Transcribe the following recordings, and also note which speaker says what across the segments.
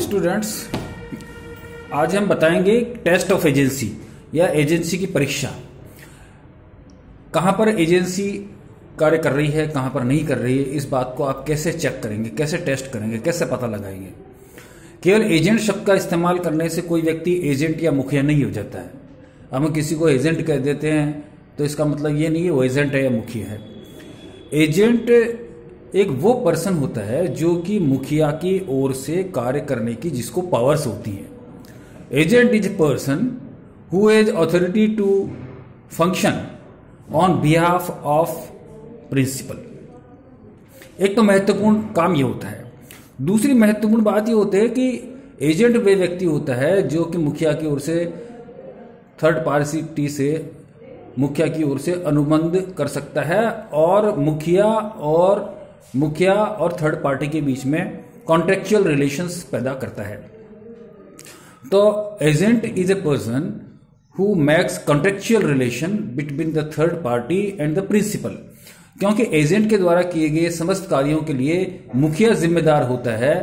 Speaker 1: Students, आज हम बताएँगे टेस्ट ऑफ़ एजेंसी या एजेंसी की परीक्षा। कहाँ पर एजेंसी कार्य कर रही है, कहाँ पर नहीं कर रही है, इस बात को आप कैसे चेक करेंगे, कैसे टेस्ट करेंगे, कैसे पता लगाएँगे? केवल एजेंट शब्द का इस्तेमाल करने से कोई व्यक्ति एजेंट या मुखिया नहीं हो जाता है। हम किसी को एजेंट कह देते हैं तो इसका मतलब ये नहीं है वो एजेंट है या मुखिया है। एजेंट एक वो पर्सन होता है जो कि मुखिया की ओर से कार्य करने की जिसको पावर्स होती हैं। Agent is a person who has authority to function on behalf of principal एक तो महत्वपूर्ण काम ये होता है। दूसरी महत्वपूर्ण बात ये होती है कि एजेंट वे व्यक्ति होता है जो कि मुखिया की ओर से थर्ड पार्टी से मुखिया की ओर से अनुबंध कर सकता है और मुखिया और मुखिया और थर्ड पार्टी के बीच में कॉन्ट्रेक्चुअल रिलेशंस पैदा करता है। तो agent is a person who makes contractual relation between the third party and the principal क्योंकि एजेंट के द्वारा किए गए समस्त कार्यों के लिए मुखिया जिम्मेदार होता है।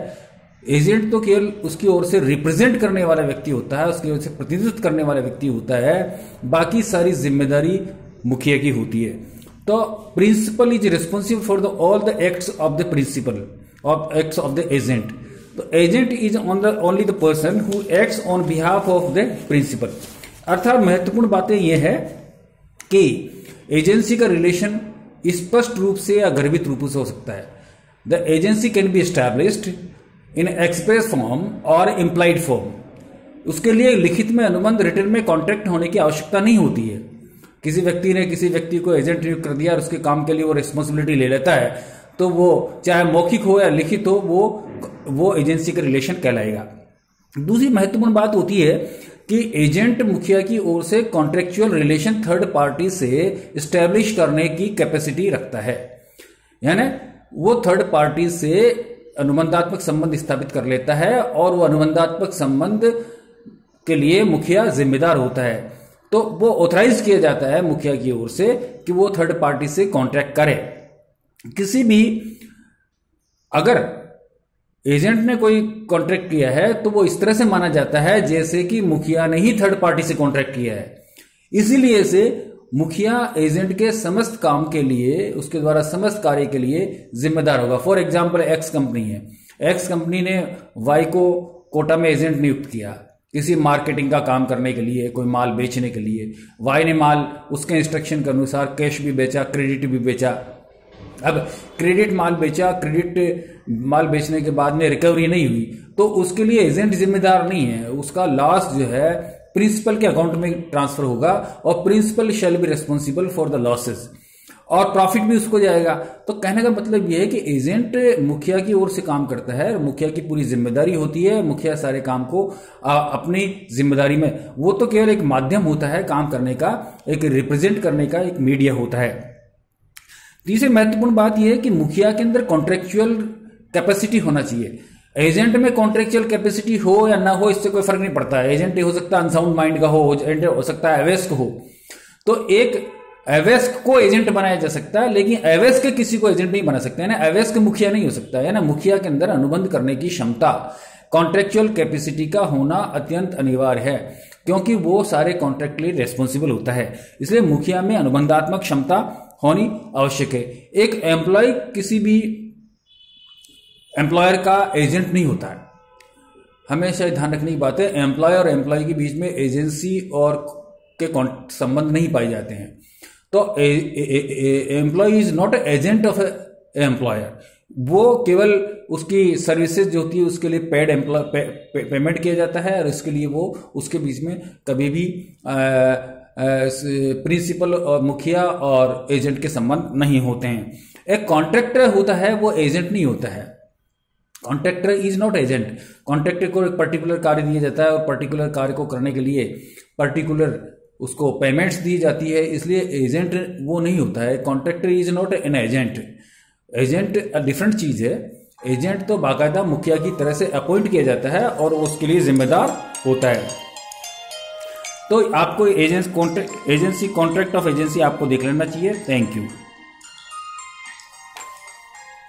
Speaker 1: एजेंट तो केवल उसकी ओर से रिप्रेजेंट करने वाला व्यक्ति होता है, उसकी ओर से प्रतिनिधित्व करने वाला व्यक्ति होता है। बाकी सारी ज़िम्मेदारी मुखिया की होती है। तो principal is responsible for the all the acts of the principal of acts of the agent तो agent is on the only the person who acts on behalf of the principal अर्थात महत्वपूर्ण बातें यह है कि एजेंसी का relation स्पष्ट रूप से या गर्भित रूप से हो सकता है। The agency can be established in express form और इम्प्लाइड फॉर्म उसके लिए लिखित में अनुबंध रिटर्न में कॉन्ट्रैक्ट होने की आवश्यकता नहीं होती है। किसी व्यक्ति ने किसी व्यक्ति को एजेंट नियुक्त कर दिया और उसके काम के लिए वो रिस्पॉन्सिबिलिटी ले लेता है तो वो चाहे मौखिक हो या लिखित हो, वो वो एजेंसी का रिलेशन कहलाएगा। दूसरी महत्वपूर्ण बात होती है कि एजेंट मुखिया की ओर से कॉन्ट्रेक्चुअल रिलेशन थर्ड पार्टी से स्टैब्लिश करने की कैपेसिटी रखता है। यानी वो थर्ड पार्टी से अनुबंधात्मक संबंध स्थापित कर लेता है और वो अनुबंधात्मक संबंध के लिए मुखिया जिम्मेदार होता है। तो वो ऑथराइज किया जाता है मुखिया की ओर से कि वो थर्ड पार्टी से कॉन्ट्रैक्ट करे। किसी भी, अगर एजेंट ने कोई कॉन्ट्रैक्ट किया है तो वो इस तरह से माना जाता है जैसे कि मुखिया ने ही थर्ड पार्टी से कॉन्ट्रैक्ट किया है। इसीलिए से मुखिया एजेंट के समस्त काम के लिए, उसके द्वारा समस्त कार्य के लिए जिम्मेदार होगा। फॉर एग्ज़ाम्पल एक्स कंपनी है। एक्स कंपनी ने वाई को कोटा में एजेंट नियुक्त किया। किसी मार्केटिंग का काम करने के लिए, कोई माल बेचने के लिए। वाई ने माल, उसके इंस्ट्रक्शन के अनुसार कैश भी बेचा क्रेडिट भी बेचा। अब क्रेडिट माल बेचा क्रेडिट माल बेचने के बाद में रिकवरी नहीं हुई तो उसके लिए एजेंट जिम्मेदार नहीं है। उसका लॉस जो है प्रिंसिपल के अकाउंट में ट्रांसफ़र होगा और principal shall be responsible for the losses और प्रॉफिट भी उसको जाएगा। तो कहने का मतलब यह है कि एजेंट मुखिया की ओर से काम करता है मुखिया की पूरी ज़िम्मेदारी होती है मुखिया सारे काम को आ, अपनी ज़िम्मेदारी में। वो तो केवल एक माध्यम होता है काम करने का एक रिप्रेजेंट करने का एक मीडिया होता है। तीसरी महत्वपूर्ण बात यह है कि मुखिया के अंदर कॉन्ट्रेक्चुअल कैपेसिटी होना चाहिए। एजेंट में कॉन्ट्रेक्चुअल कैपेसिटी हो या ना हो इससे कोई फ़र्क नहीं पड़ता। है एजेंट हो सकता है अनसाउंड माइंड का हो एजेंट हो सकता है अवेस्क हो। तो एक अवेस्क को एजेंट बनाया जा सकता है, लेकिन अवेस्क किसी को एजेंट नहीं बना सकते ना अवेस्क मुखिया नहीं हो सकता है ना मुखिया के अंदर अनुबंध करने की क्षमता कॉन्ट्रेक्चुअल कैपेसिटी का होना अत्यंत अनिवार्य है, क्योंकि वो सारे कॉन्ट्रैक्ट लिए रेस्पॉन्सिबल होता है। इसलिए मुखिया में अनुबंधात्मक क्षमता होनी आवश्यक है। एक एम्प्लॉय किसी भी एम्प्लॉयर का एजेंट नहीं होता है। हमेशा ध्यान रखने की बात है एम्प्लॉय और एम्प्लॉय के बीच में एजेंसी और के संबंध नहीं पाए जाते हैं। तो employee is not agent of employer वो केवल उसकी सर्विसेज़ जो होती है उसके लिए पेड एम्प्लॉय पे, पे, पेमेंट किया जाता है और इसके लिए वो उसके बीच में कभी भी प्रिंसिपल और मुखिया और एजेंट के संबंध नहीं होते हैं। एक कॉन्ट्रैक्टर होता है वो एजेंट नहीं होता है। Contractor is not agent contractor को एक पर्टिकुलर कार्य दिया जाता है और पर्टिकुलर कार्य को करने के लिए पर्टिकुलर उसको पेमेंट्स दी जाती है, इसलिए एजेंट वो नहीं होता है। Contractor is not an agent agent different चीज़ है। एजेंट तो बाकायदा मुखिया की तरह से अपॉइंट किया जाता है और उसके लिए जिम्मेदार होता है। तो आपको agents agency contract of agency आपको देख लेना चाहिए। Thank you